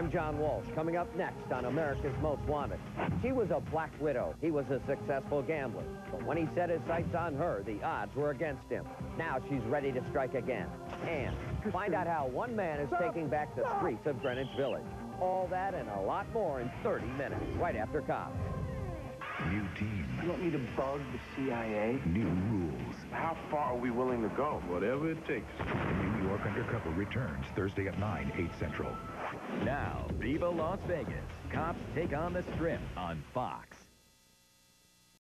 I'm John Walsh. Coming up next on America's Most Wanted. She was a black widow. He was a successful gambler. But when he set his sights on her, the odds were against him. Now she's ready to strike again. And find out how one man is taking back the streets of Greenwich Village. All that and a lot more in 30 minutes, right after Cops. New team. You want me to bug the CIA? New rules. How far are we willing to go? Whatever it takes. New York Undercover returns Thursday at 9, 8 Central. Now, Viva Las Vegas. Cops take on the strip on Fox.